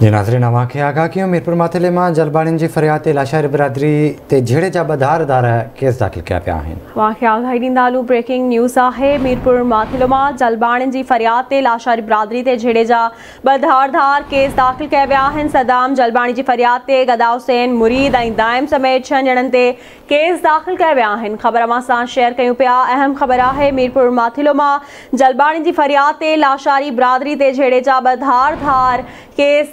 जी नाज़रीन खे आगाह कयूं मीरपुर माथिले माँ जलबाणियुनि जी फ़रियाद ते लाशारी बिरादरी ते झेड़े जा ॿधारदार केस दाख़िल कया पिया आहिनि अवांखे आगाही ॾींदा हलूं ब्रेकिंग न्यूज़ आहे। मीरपुर माथिलो माँ जलबाणियुनि जी फ़रियाद ते लाशारी बिरादरी ते झेड़े जा ॿ धारधार केस दाख़िल कया विया आहिनि सदाम जलबाणी जी फ़रियाद ते गदा हुसैन, मुरीद ऐं दाइम समेत छहनि ॼणनि ते केस दाख़िल कया विया आहिनि ख़बर अवां सां शेयर कयूं पिया, अहम ख़बर आहे मीरपुर माथिलो माँ जलबाणी जी फ़रियाद ते लाशारी बिरादरी ते झेड़े जा ॿ धारधार केस